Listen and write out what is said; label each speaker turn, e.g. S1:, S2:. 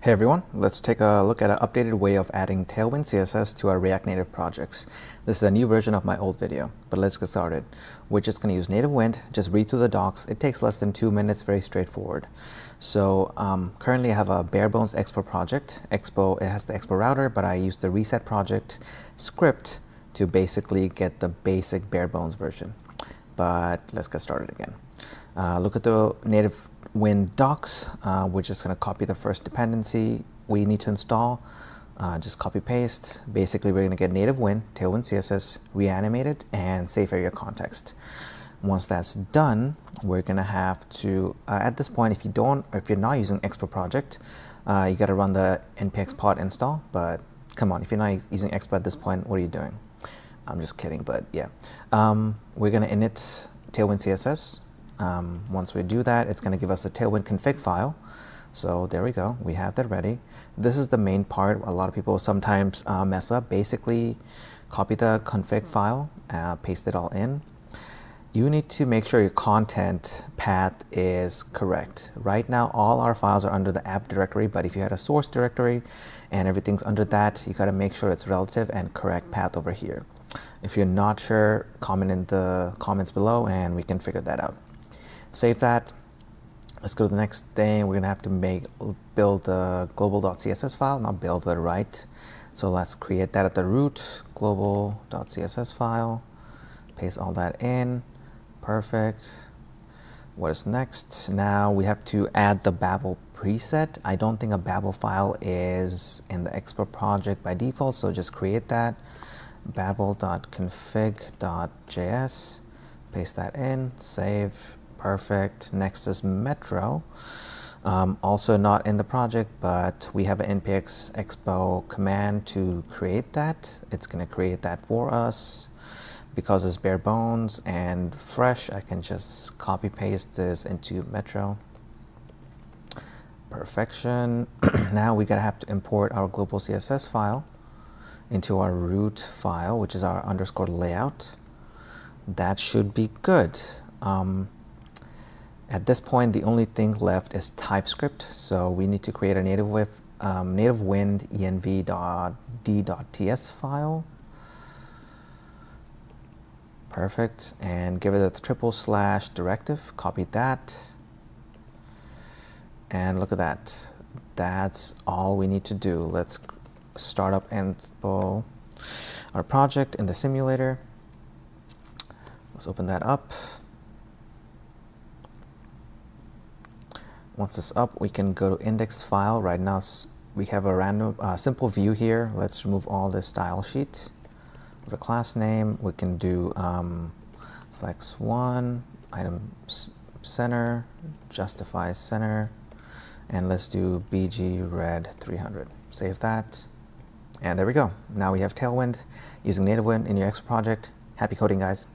S1: Hey everyone, let's take a look at an updated way of adding Tailwind CSS to our React Native projects. This is a new version of my old video, but let's get started. We're just going to use Native Wind, just read through the docs. It takes less than two minutes, very straightforward. So um, currently I have a bare bones Expo project. Expo, it has the Expo router, but I use the reset project script to basically get the basic bare bones version. But let's get started again. Uh, look at the native Wind docs. Uh, we're just going to copy the first dependency we need to install. Uh, just copy paste. Basically, we're going to get native Wind, Tailwind CSS, reanimated, and safe area context. Once that's done, we're going to have to, uh, at this point, if you don't, if you're not using Expo project, uh, you got to run the npx pod install. But come on, if you're not using Expo at this point, what are you doing? I'm just kidding, but yeah. Um, we're going to init Tailwind CSS um, once we do that, it's going to give us the Tailwind config file. So there we go, we have that ready. This is the main part. A lot of people sometimes uh, mess up. Basically, copy the config file, uh, paste it all in. You need to make sure your content path is correct. Right now, all our files are under the app directory, but if you had a source directory and everything's under that, you gotta make sure it's relative and correct path over here. If you're not sure, comment in the comments below and we can figure that out. Save that. Let's go to the next thing. We're gonna have to make build the global.css file, not build, but write. So let's create that at the root, global.css file. Paste all that in. Perfect. What is next? Now we have to add the Babel preset. I don't think a Babel file is in the Expo project by default, so just create that. babel.config.js. Paste that in, save, Perfect. Next is Metro. Um, also not in the project, but we have an npx expo command to create that. It's going to create that for us. Because it's bare bones and fresh, I can just copy paste this into Metro. Perfection. now we gotta have to import our global CSS file into our root file, which is our underscore layout. That should be good. Um, at this point, the only thing left is TypeScript. So we need to create a native, with, um, native wind env.d.ts file. Perfect. And give it a triple slash directive. Copy that. And look at that. That's all we need to do. Let's start up Ansible, our project in the simulator. Let's open that up. Once it's up, we can go to index file. Right now, we have a random uh, simple view here. Let's remove all this style sheet. Go to class name. We can do um, flex one, item center, justify center, and let's do BG red 300. Save that. And there we go. Now we have Tailwind using Native Wind in your Expo project. Happy coding, guys.